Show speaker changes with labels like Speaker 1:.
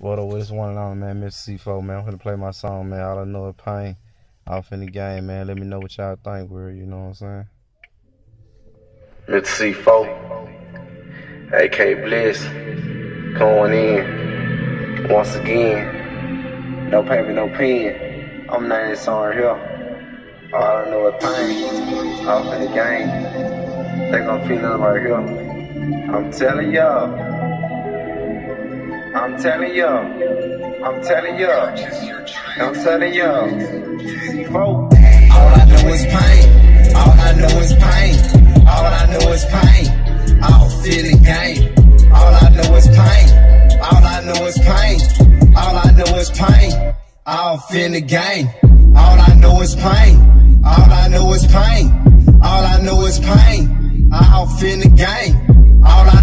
Speaker 1: What up what's one and only man, Mr. C4, man. I'm gonna play my song, man. All I know is pain. Off in the game, man. Let me know what y'all think, we're, you know what I'm saying?
Speaker 2: Mr. C4, AK Bliss, going in once again. No paper, no pen. I'm not in song here. All I know is pain. Off in the game. They gon' feel it right here. I'm telling y'all. I'm telling y'all. I'm telling y'all. I'm telling y'all.
Speaker 3: All I know is pain. All I know is pain. All I know is pain. I don't feel the game. All I know is pain. All I know is pain. All I know is pain. I don't feel the game. All I know is pain. All I know is pain. All I know is pain. I don't feel the game. All I know is pain.